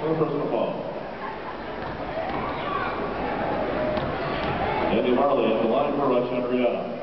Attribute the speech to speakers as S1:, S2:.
S1: for personal foul. Andy Harley at the line for Rush Henrietta.